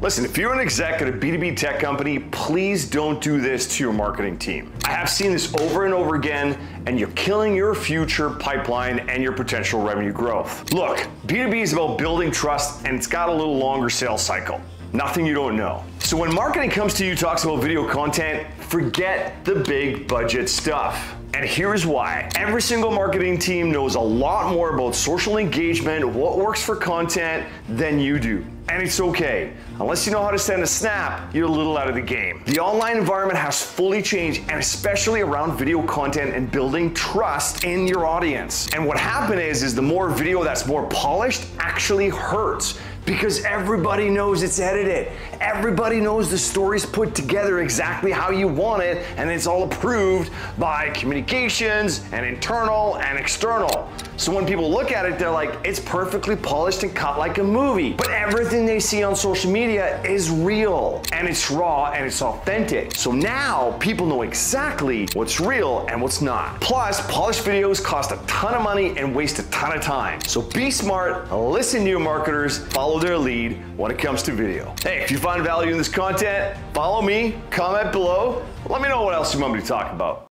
Listen, if you're an exec at a B2B tech company, please don't do this to your marketing team. I have seen this over and over again, and you're killing your future pipeline and your potential revenue growth. Look, B2B is about building trust, and it's got a little longer sales cycle. Nothing you don't know. So when marketing comes to you, talks about video content, forget the big budget stuff. And here's why. Every single marketing team knows a lot more about social engagement, what works for content, than you do. And it's okay. Unless you know how to send a snap, you're a little out of the game. The online environment has fully changed, and especially around video content and building trust in your audience. And what happened is, is the more video that's more polished actually hurts because everybody knows it's edited. Everybody knows the story's put together exactly how you want it, and it's all approved by communications and internal and external. So when people look at it, they're like, it's perfectly polished and cut like a movie. But everything they see on social media is real, and it's raw, and it's authentic. So now people know exactly what's real and what's not. Plus, polished videos cost a ton of money and waste a ton of time. So be smart, listen to your marketers, follow follow their lead when it comes to video. Hey, if you find value in this content, follow me, comment below, let me know what else you want me to talk about.